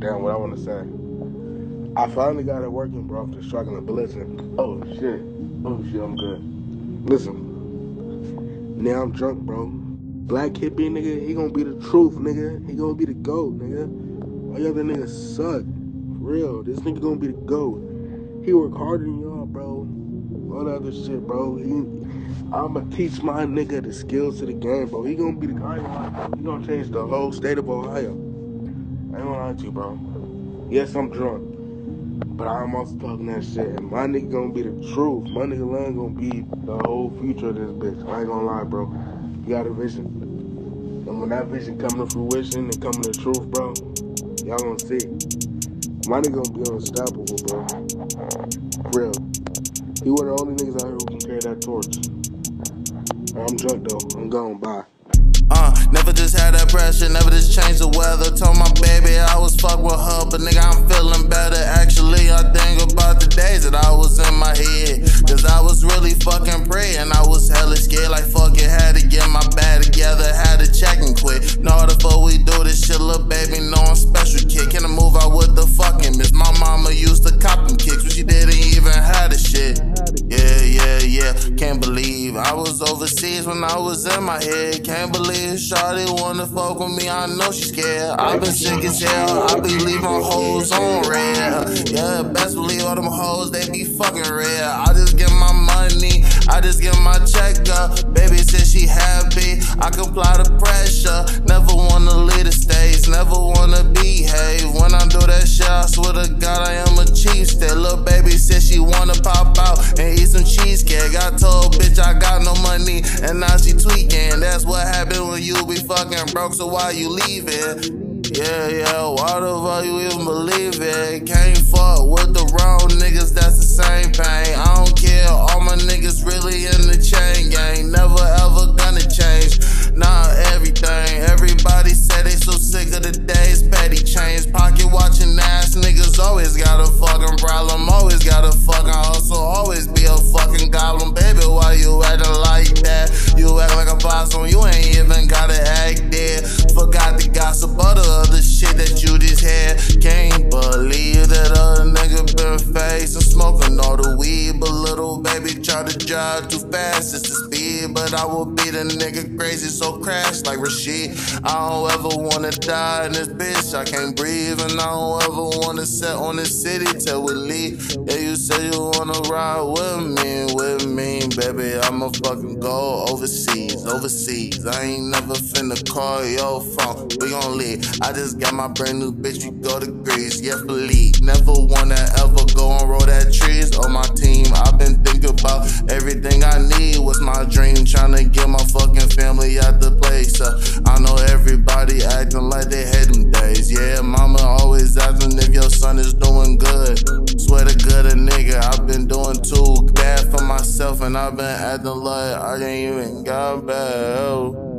damn, what I want to say. I finally got it working, bro, after struggling. But listen, oh shit, oh shit, I'm good. Listen, now I'm drunk, bro. BlackHippii nigga, he gonna be the truth, nigga. He gonna be the goat, nigga. All y'all other niggas suck. For real, this nigga gonna be the goat. He work harder than y'all, bro. All that other shit, bro. He, I'ma teach my nigga the skills to the game, bro. He gonna be the guy. He gonna change the whole state of Ohio. I ain't gonna lie to you, bro. Yes, I'm drunk. But I'm also talking that shit. And my nigga gonna be the truth. My nigga Lane gonna be the whole future of this bitch. I ain't gonna lie, bro. You got a vision. And when that vision come to fruition and come to truth, bro, y'all gonna see. My nigga gonna be unstoppable, bro. Real. He one of the only niggas out here who can carry that torch. I'm drunk though. I'm gone. Bye. Uh, never just had that pressure, never just changed the weather. Told my baby I was fuck with her, but nigga, I'm I was overseas when I was in my head. Can't believe Shawty wanna fuck with me, I know she scared. I been sick as hell, I be leaving hoes on red. Yeah, best believe all them hoes, they be fucking red. I just get my money, I just get my check up. Baby said she happy, I comply the pressure. Never wanna leave the states, never wanna behave. I told bitch I got no money, and now she tweaking. That's what happened when you be fucking broke, so why you leaving? Yeah, yeah, why the fuck you even believe it? Can't fuck with the wrong niggas, that's the same pain. I don't little baby try to drive too fast, it's the speed. But I will be the nigga crazy, so crash like Rashid. I don't ever wanna die in this bitch, I can't breathe, and I don't ever wanna set on this city till we leave. Yeah, you say you wanna ride with me, with me, baby. I'ma fucking go overseas, overseas. I ain't never finna call your phone. We gon' leave. I just got my brand new bitch, we go to Greece. Yeah, believe. Never wanna ever go and roll that and I've been acting like I ain't even got. Oh.